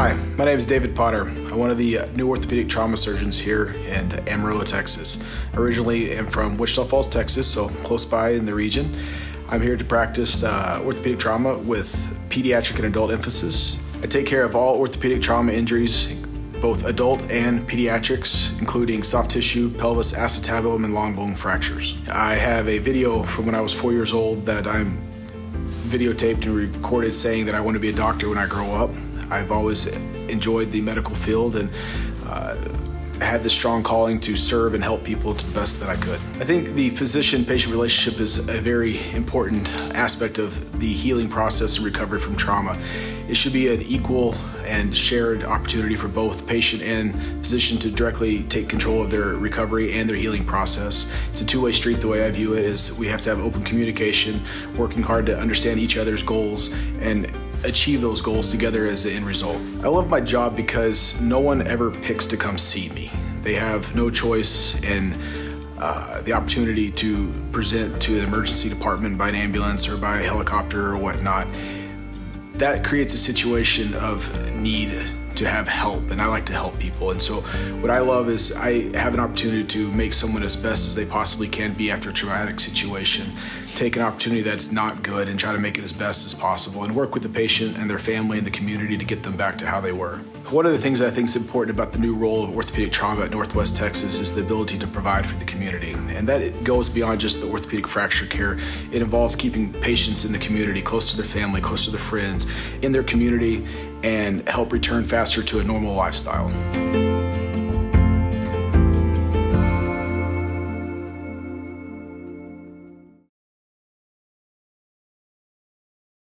Hi, my name is David Potter. I'm one of the uh, new orthopedic trauma surgeons here in Amarillo, Texas. Originally, I'm from Wichita Falls, Texas, so close by in the region. I'm here to practice uh, orthopedic trauma with pediatric and adult emphasis. I take care of all orthopedic trauma injuries, both adult and pediatrics, including soft tissue, pelvis, acetabulum, and long bone fractures. I have a video from when I was four years old that I'm videotaped and recorded saying that I want to be a doctor when I grow up. I've always enjoyed the medical field and uh, had the strong calling to serve and help people to the best that I could. I think the physician patient relationship is a very important aspect of the healing process and recovery from trauma. It should be an equal and shared opportunity for both patient and physician to directly take control of their recovery and their healing process. It's a two-way street the way I view it is we have to have open communication, working hard to understand each other's goals and achieve those goals together as the end result. I love my job because no one ever picks to come see me. They have no choice in uh, the opportunity to present to the emergency department by an ambulance or by a helicopter or whatnot. That creates a situation of need to have help and I like to help people. And so what I love is I have an opportunity to make someone as best as they possibly can be after a traumatic situation, take an opportunity that's not good and try to make it as best as possible and work with the patient and their family and the community to get them back to how they were. One of the things I think is important about the new role of orthopedic trauma at Northwest Texas is the ability to provide for the community. And that goes beyond just the orthopedic fracture care. It involves keeping patients in the community, close to their family, close to their friends, in their community, and help return faster to a normal lifestyle.